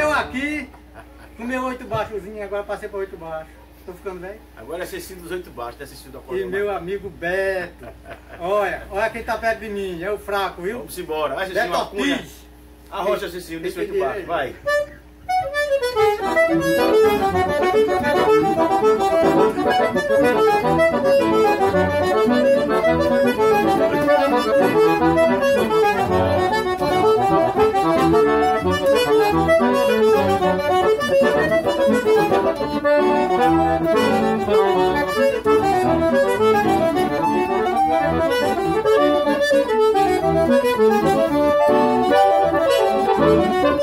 Eu aqui, com meu oito baixozinho, agora passei para oito baixo. Estou ficando bem Agora é assistindo os oito baixos, tá assistindo a corda. E meu amigo Beto. Olha, olha quem está perto de mim, é o fraco, viu? Vamos embora. Vai, Beto Ortiz. Arrocha, Cecílio, nesse oito baixos, vai. Né?